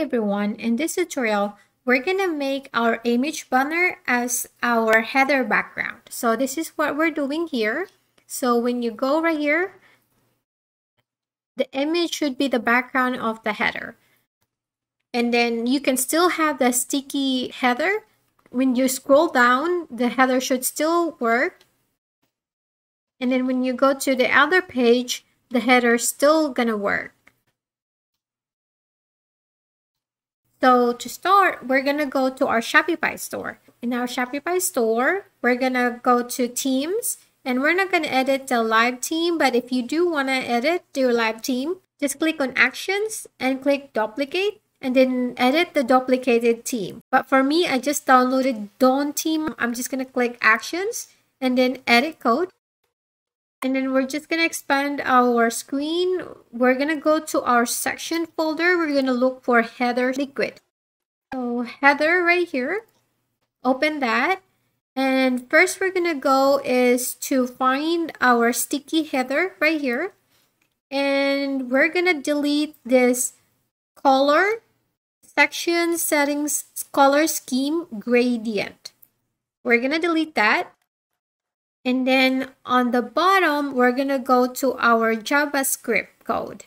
everyone, in this tutorial, we're gonna make our image banner as our header background. So this is what we're doing here. So when you go right here, the image should be the background of the header. And then you can still have the sticky header. When you scroll down, the header should still work. And then when you go to the other page, the header is still gonna work. So to start, we're going to go to our Shopify store. In our Shopify store, we're going to go to Themes, and we're not going to edit the live theme, but if you do want to edit your live theme, just click on actions and click duplicate and then edit the duplicated theme. But for me, I just downloaded Dawn theme. I'm just going to click actions and then edit code. And then we're just going to expand our screen. We're going to go to our section folder. We're going to look for header liquid. So header right here. Open that. And first we're going to go is to find our sticky header right here. And we're going to delete this color section settings color scheme gradient. We're going to delete that. And then on the bottom, we're going to go to our JavaScript code.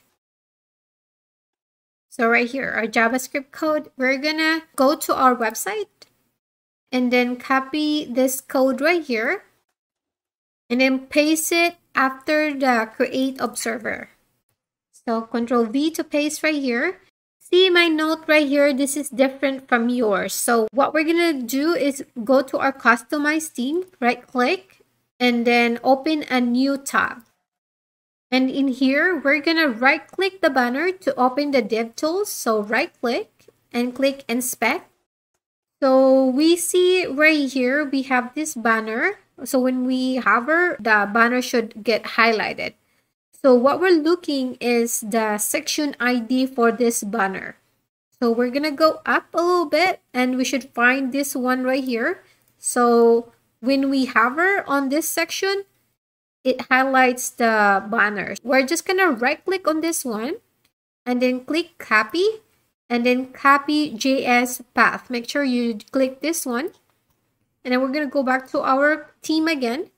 So right here, our JavaScript code, we're going to go to our website and then copy this code right here and then paste it after the create observer. So control V to paste right here. See my note right here, this is different from yours. So what we're gonna do is go to our customize theme, right click, and then open a new tab. And in here, we're gonna right click the banner to open the DevTools. So right click and click inspect. So we see right here, we have this banner. So when we hover, the banner should get highlighted. So what we're looking is the section ID for this banner. So we're gonna go up a little bit and we should find this one right here. So when we hover on this section, it highlights the banners. We're just gonna right click on this one and then click copy and then copy JS path. Make sure you click this one. And then we're gonna go back to our theme again.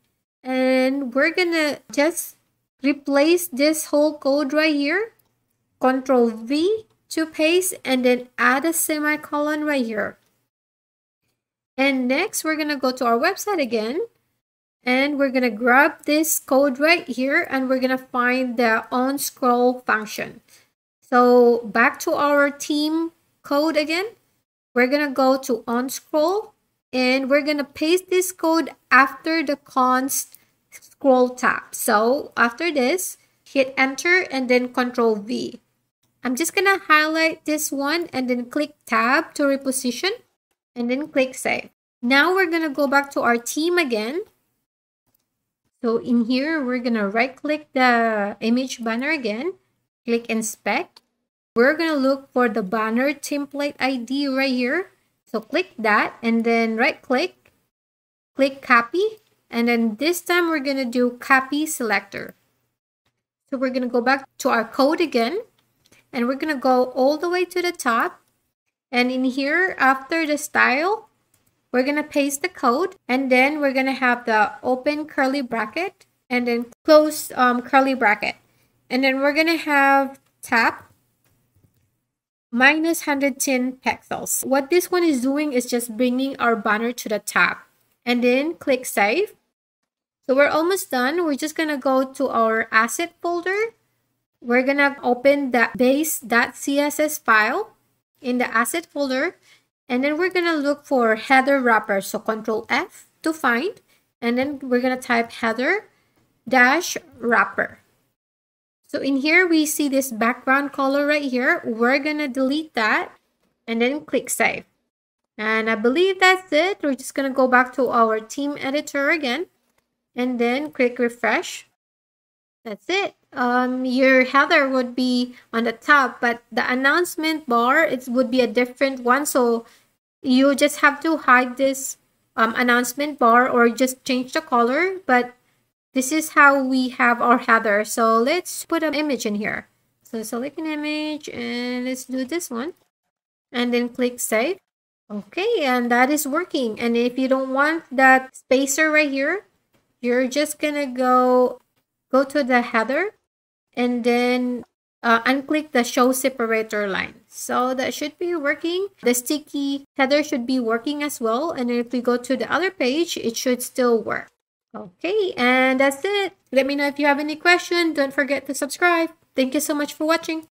And we're gonna just replace this whole code right here. Control V to paste and then add a semicolon right here. And next, we're going to go to our website again. And we're going to grab this code right here and we're going to find the on scroll function. So back to our theme code again. We're going to go to on scroll and we're going to paste this code after the const scroll top. So after this, hit enter and then control V. I'm just going to highlight this one and then click tab to reposition and then click save. Now we're going to go back to our theme again. So in here, we're going to right click the image banner again, click inspect. We're going to look for the banner template ID right here. So click that and then right click, click copy. And then this time we're going to do copy selector. So we're going to go back to our code again and we're going to go all the way to the top and in here, after the style, we're going to paste the code and then we're going to have the open curly bracket and then close um, curly bracket. And then we're going to have tab minus 110 pixels. What this one is doing is just bringing our banner to the tab and then click save. So we're almost done. We're just going to go to our asset folder. We're going to open the base.css file in the asset folder and then we're gonna look for header wrapper. So control F to find and then we're gonna type header dash wrapper. So in here we see this background color right here. We're gonna delete that and then click save. And I believe that's it. We're just gonna go back to our theme editor again and then click refresh. That's it um, your header would be on the top, but the announcement bar it would be a different one. So you just have to hide this um, announcement bar or just change the color. But this is how we have our header. So let's put an image in here. So select an image and let's do this one. and then click save. Okay, and that is working. And if you don't want that spacer right here, you're just gonna go go to the header and then uh, unclick the show separator line. So that should be working. The sticky header should be working as well. And if we go to the other page, it should still work. Okay, and that's it. Let me know if you have any question. Don't forget to subscribe. Thank you so much for watching.